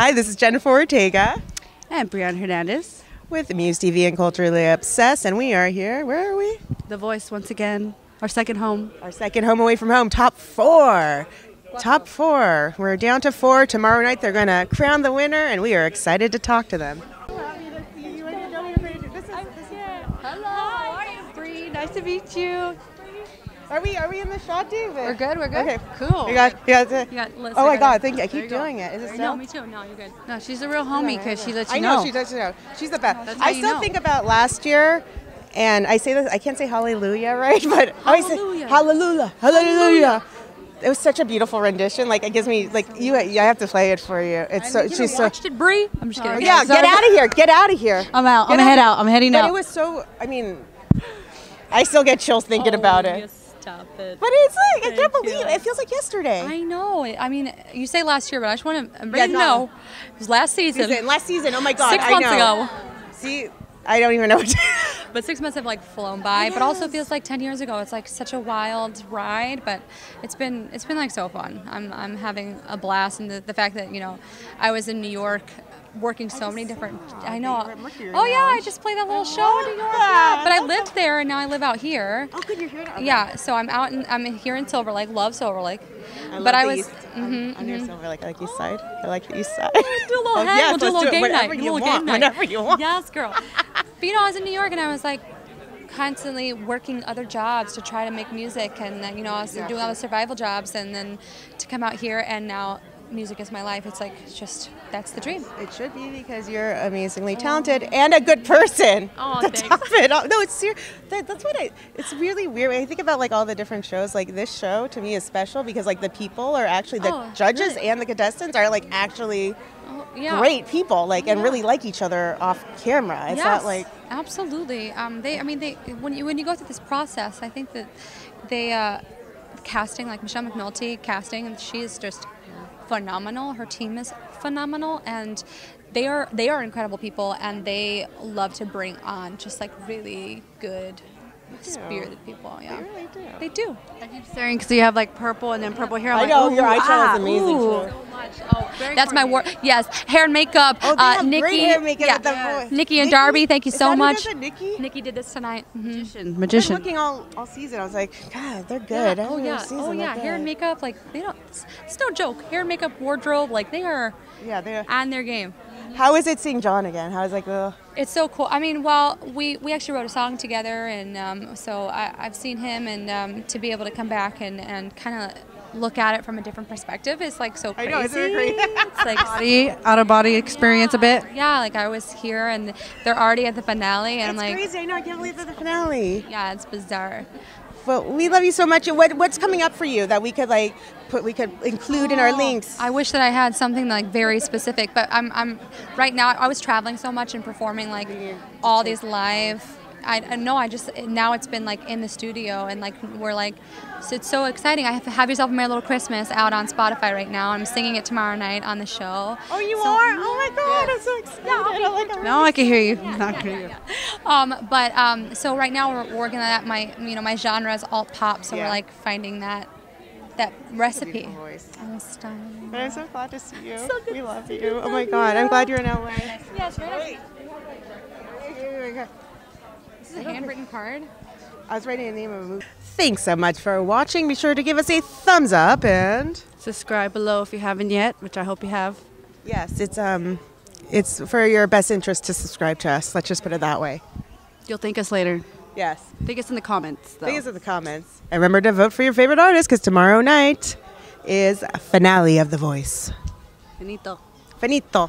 Hi, this is Jennifer Ortega And Breanna Hernandez. with Muse TV and Culturally Obsessed, and we are here. Where are we? The voice once again. Our second home. Our second home away from home, top four. Top four. We're down to four. Tomorrow night they're going to crown the winner, and we are excited to talk to them. Hello, how are you, Bree? Nice to meet you. Are we are we in the shot, David? We're good. We're good. Okay. Cool. You got, you got the, You got- oh my God! Thank you. I keep you go. doing it. Is it still? No, so? me too. No, you're good. No, she's a real homie because she lets you know. I know, know. she does know. She's the best. That's I still know. think about last year, and I say this. I can't say hallelujah, right? But I always say Hallelujah. hallelujah, hallelujah. It was such a beautiful rendition. Like it gives me like you. I have to play it for you. It's so You she's so. watched it, Bree? I'm just kidding. Oh, yeah, get out of here. Get out of here. I'm out. Get I'm gonna head out. I'm heading But out. it was so. I mean, I still get chills thinking oh, about it. Stop it. But it's like I can't believe you. it. It feels like yesterday. I know. I mean, you say last year, but I just want to Yeah, no. know it was last season, Season, last season. Oh my God. six I months know. ago. See, I don't even know. What to But six months have like flown by. But also feels like ten years ago. It's like such a wild ride, but it's been it's been like so fun. I'm I'm having a blast, and the, the fact that you know I was in New York. Working so many different, I know. Oh yeah, I just played that little show in New York. Yeah. But I lived there, and now I live out here. oh, good, you're here. now. Yeah, so I'm out in I'm here in Silver Lake. Love Silver Lake. I but I was on your mhm. silver, like, I like East Side. I like the East Side. do a little Oh, yes, we'll do a little do game night. you a little want, game night. whenever you want. Yes, girl. But you know, I was in New York and I was like constantly working other jobs to try to make music, and then, you know, I was doing all the survival jobs, and then to come out here and now music is my life. It's like it's just that's the dream. It should be because you're amazingly talented and a good person. Oh, to thanks. top it off. No, it's serious. That, that's what I. It's really weird. When I think about like all the different shows. Like this show to me is special because like the people are actually the Oh, judges really? and the contestants are like actually Oh, yeah. great people. Like and Yeah. really like each other off camera. It's yes, not like absolutely. Um, they, I mean, they when you when you go through this process, I think that they uh, casting like Michelle McNulty casting, and she is just phenomenal. Her team is phenomenal, and they are they are incredible people, and they love to bring on just like really good, spirited people. Yeah, they really do. They do. I keep staring because you have like purple and then purple hair. I'm I like, know ooh, your eyeshadow ah, is amazing ooh. too. Oh, that's my work. Yes, hair and makeup. Oh, they uh, have Nikki, great hair makeup yeah. with the voice. Nikki and Nikki? Darby, thank you Is so that who much. does it, Nikki? Nikki did this tonight. Mhm. Magician. I've Magician. looking all, all season. I was like, God, they're good. Yeah. Oh yeah. season Oh they're yeah. Hair and makeup, like they don't. It's, it's no joke. Hair and makeup, wardrobe, like they are Yeah, they're. on their game. How is it seeing John again? How is like the? It's so cool. I mean, well, we, we actually wrote a song together, and um, so I, I've seen him, and um, to be able to come back and, and kind of look at it from a different perspective is like so crazy. I know, isn't it great? it's like Body, out of body experience a bit. yeah, like I was here, and they're already at the finale, and I'm It's like, crazy. I know. I can't believe it's the finale. yeah, it's bizarre. But we love you so much. What what's coming up for you that we could like put we could include in our oh, links? I wish that I had something like very specific, but I'm, I'm right now. I was traveling so much and performing like all these live. I, I know. I just now it's been like in the studio and like we're like, so it's so exciting. I have to have yourself a Merry Little Christmas out on Spotify right now. I'm singing it tomorrow night on the show. oh, you So- are? Oh my God! I'm so excited. I like it. Now I can hear you. Now I can hear you. Um, but um, so right now we're working on that. My you know my genre is alt pop, so Yeah. we're like finding that that recipe. Beautiful voice. Oh, stunning. But I'm so glad to see you. we love you. Oh my God! I'm glad you're in LA. Yes, right. This is a handwritten card. I was writing the name of a movie. Thanks so much for watching. Be sure to give us a thumbs up and Subscribe below if you haven't yet, which I hope you have. yes, it's um, it's for your best interest to subscribe to us. Let's just put it that way. You'll thank us later. Yes. Thank us in the comments. Though. Thank us in the comments. And remember to vote for your favorite artist because tomorrow night is a finale of The Voice. Finito. Finito.